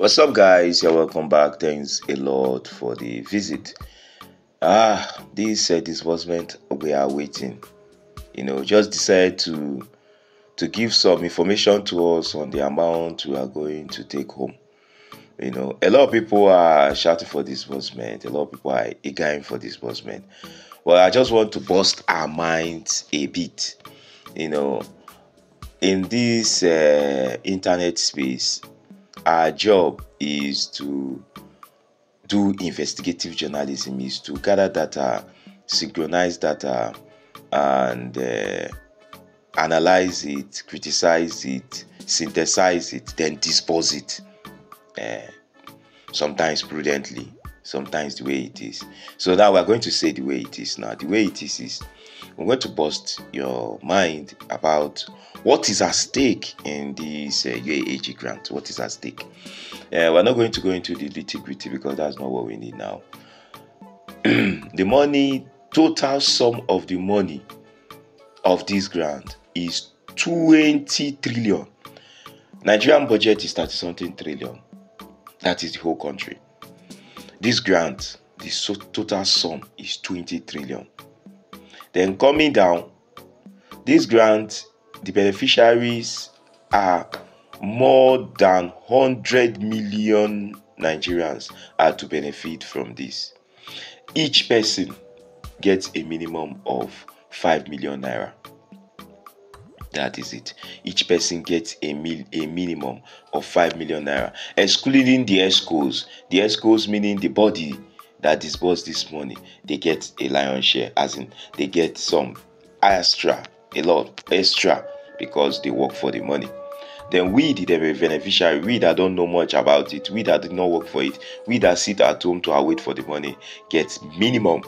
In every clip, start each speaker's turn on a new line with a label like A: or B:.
A: What's up, guys? You're welcome back. Thanks a lot for the visit. Ah, this uh, disbursement we are waiting. You know, just decided to to give some information to us on the amount we are going to take home. You know, a lot of people are shouting for disbursement. A lot of people are eager for disbursement. Well, I just want to bust our minds a bit. You know, in this uh, internet space, our job is to do investigative journalism is to gather data synchronize data and uh, analyze it criticize it synthesize it then dispose it uh, sometimes prudently sometimes the way it is. So now we're going to say the way it is now. The way it is is we're going to bust your mind about what is at stake in this uh, UAAG grant. What is at stake? Uh, we're not going to go into the nitty gritty because that's not what we need now. the money, total sum of the money of this grant is 20 trillion. Nigerian budget is 30 something trillion. That is the whole country. This grant, the total sum is 20 trillion. Then coming down, this grant, the beneficiaries are more than 100 million Nigerians are to benefit from this. Each person gets a minimum of 5 million naira. That is it. Each person gets a, mil- a minimum of 5 million naira, excluding the ESCOs. The ESCOs meaning the body that disburse this money, they get a lion share, as in they get some extra, a lot extra because they work for the money. Then we, the beneficiary, we that don't know much about it, we that did not work for it, we that sit at home to await for the money, get minimum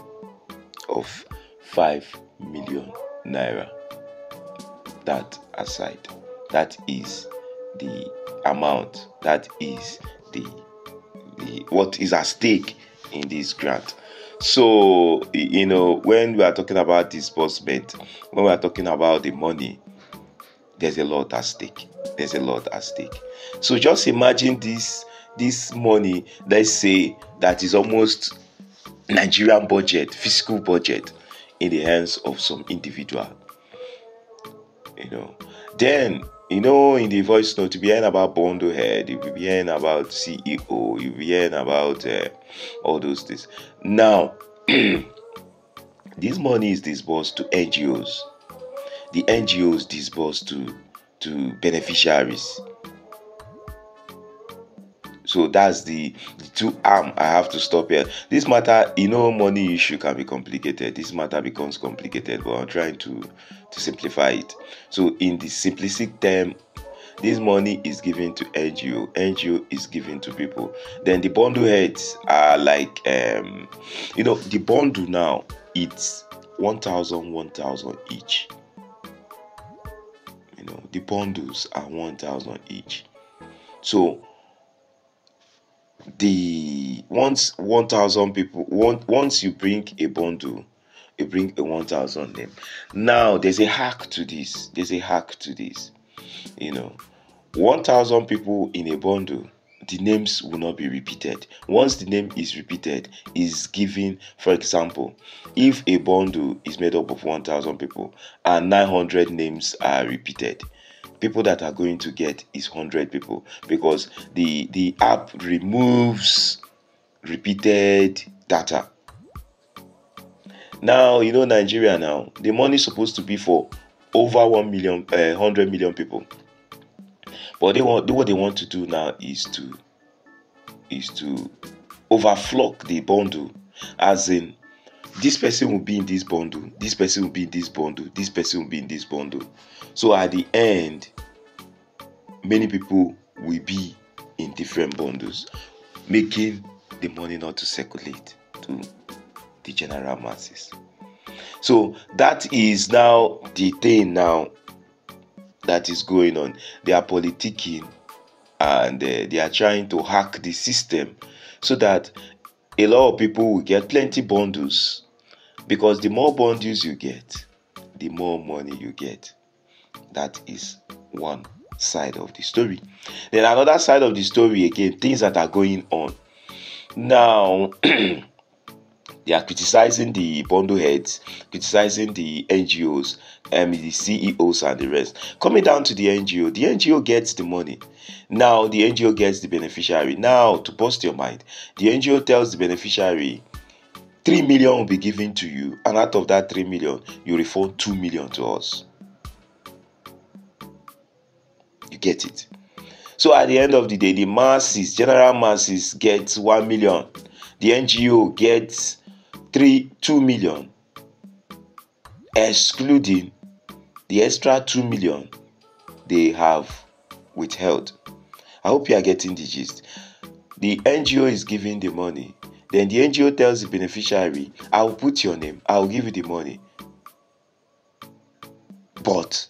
A: of 5 million naira. That aside, that is the amount, that is the, the what is at stake in this grant. So, you know, when we are talking about disbursement, when we are talking about the money, there's a lot at stake. There's a lot at stake. So just imagine this this money, let's say that is almost Nigerian budget, fiscal budget in the hands of some individual. You know, then you know, in the voice note, you be hearing about Bundle Head, you be hearing about CEO, you be hearing about uh, all those things. Now, this money is disbursed to NGOs. The NGOs disbursed to to beneficiaries. So that's the, the two arm I have to stop here. This matter, you know, money issue can be complicated. This matter becomes complicated, but I'm trying to to simplify it. So in the simplistic term, this money is given to NGO, NGO is given to people. Then the bundle heads are like um, you know, the bundle now it's 1000 1000 each. You know, the bundles are 1000 each. So the once 1000 people once you bring a bundle you bring a 1000 name. Now there's a hack to this. There's a hack to this. You know 1000 people in a bundle the names will not be repeated. Once the name is repeated is given for example if a bundle is made up of 1000 people and 900 names are repeated people that are going to get is 100 people because the the app removes repeated data. Now you know nigeria now the money is supposed to be for over 1 million uh, 100 million people. But they want what they want to do now is to is to overflock the bundle as in this person will be in this bundle this person will be in this bundle this person will be in this bundle. So at the end many people will be in different bundles making the money not to circulate to the general masses. So that is now the thing now that is going on. They are politicking and uh, they are trying to hack the system so that a lot of people will get plenty bundles because the more bundles you get the more money you get that is one side of the story. Then another side of the story again, things that are going on. Now they are criticizing the bundle heads, criticizing the NGOs, um, the CEOs and the rest. Coming down to the NGO, the NGO gets the money. Now the NGO gets the beneficiary. Now to bust your mind, the NGO tells the beneficiary 3 million will be given to you, and out of that 3 million, you refund 2 million to us. You get it? So at the end of the day, the masses, general masses, gets 1 million. The NGO gets 3 2 million, excluding the extra 2 million they have withheld. I hope you are getting the gist. The NGO is giving the money then the NGO tells the beneficiary, I will put your name, I will give you the money. But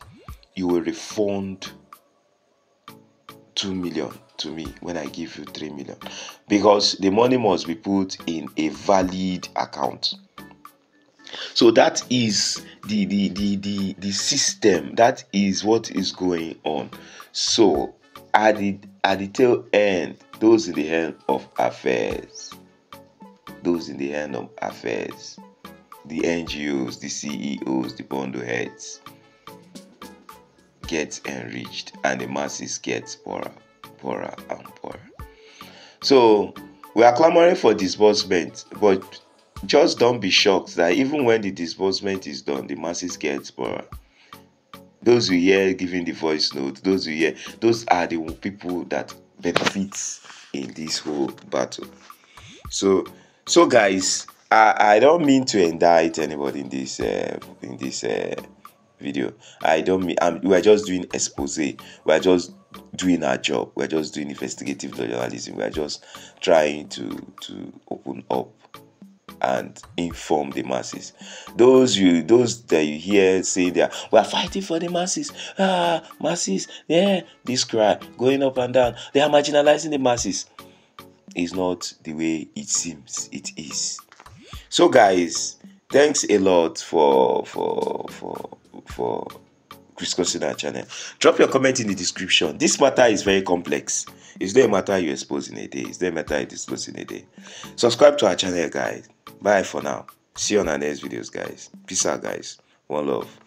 A: you will refund 2 million to me when I give you 3 million. Because the money must be put in a valid account. So that is the the, the, the, the system. That is what is going on. So at the at the tail end, those in the hand of affairs those in the hand of affairs, the NGOs, the CEOs, the bundle heads get enriched and the masses get poorer, poorer and poorer. So we are clamoring for disbursement, but just don't be shocked that even when the disbursement is done, the masses get poorer. Those who hear giving the voice note, those who hear, those are the people that benefits in this whole battle. So so, guys, I, I don't mean to indict anybody in this uh, in this uh, video. I don't mean I'm, we're just doing expose. We're just doing our job. We're just doing investigative journalism. We're just trying to to open up and inform the masses. Those you those that you hear say that we are fighting for the masses. Ah, masses, yeah, this cry going up and down. They are marginalizing the masses is not the way it seems it is. So guys, thanks a lot for for for for discussing our channel. Drop your comment in the description. This matter is very complex. It's not a matter you expose in a day. It's not a matter you disclose in a day. Subscribe to our channel, guys. Bye for now. See you on our next videos, guys. Peace out, guys. One love.